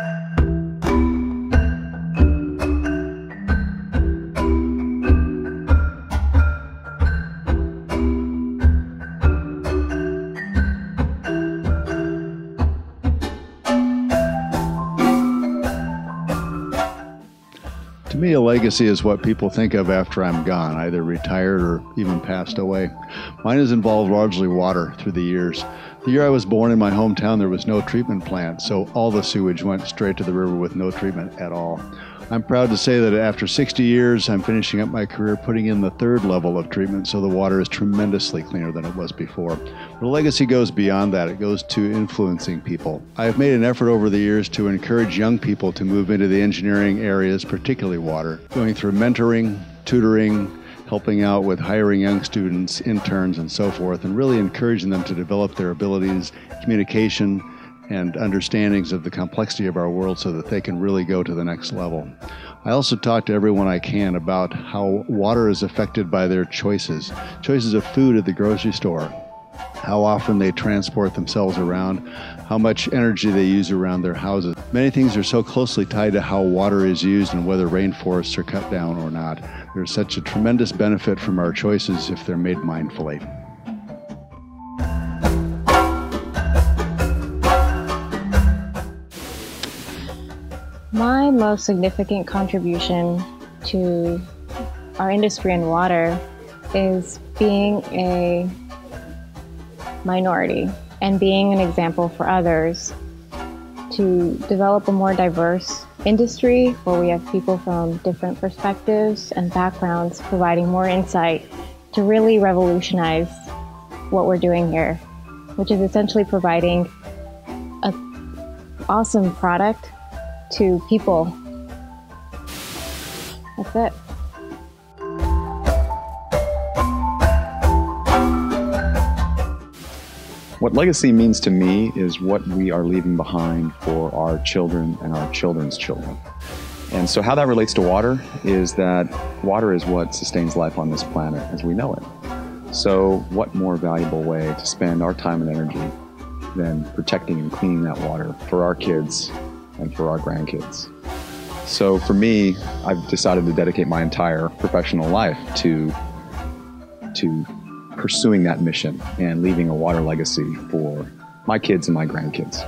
you To me, a legacy is what people think of after I'm gone, either retired or even passed away. Mine has involved largely water through the years. The year I was born in my hometown, there was no treatment plant, so all the sewage went straight to the river with no treatment at all. I'm proud to say that after 60 years, I'm finishing up my career putting in the third level of treatment, so the water is tremendously cleaner than it was before. The legacy goes beyond that, it goes to influencing people. I have made an effort over the years to encourage young people to move into the engineering areas, particularly water, going through mentoring, tutoring, helping out with hiring young students, interns, and so forth, and really encouraging them to develop their abilities, communication, and understandings of the complexity of our world so that they can really go to the next level. I also talk to everyone I can about how water is affected by their choices choices of food at the grocery store, how often they transport themselves around, how much energy they use around their houses. Many things are so closely tied to how water is used and whether rainforests are cut down or not. There's such a tremendous benefit from our choices if they're made mindfully. My most significant contribution to our industry in water is being a minority and being an example for others to develop a more diverse industry where we have people from different perspectives and backgrounds providing more insight to really revolutionize what we're doing here, which is essentially providing an awesome product to people. That's it. What legacy means to me is what we are leaving behind for our children and our children's children. And so, how that relates to water is that water is what sustains life on this planet as we know it. So, what more valuable way to spend our time and energy than protecting and cleaning that water for our kids and for our grandkids? So, for me, I've decided to dedicate my entire professional life to to pursuing that mission and leaving a water legacy for my kids and my grandkids.